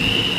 you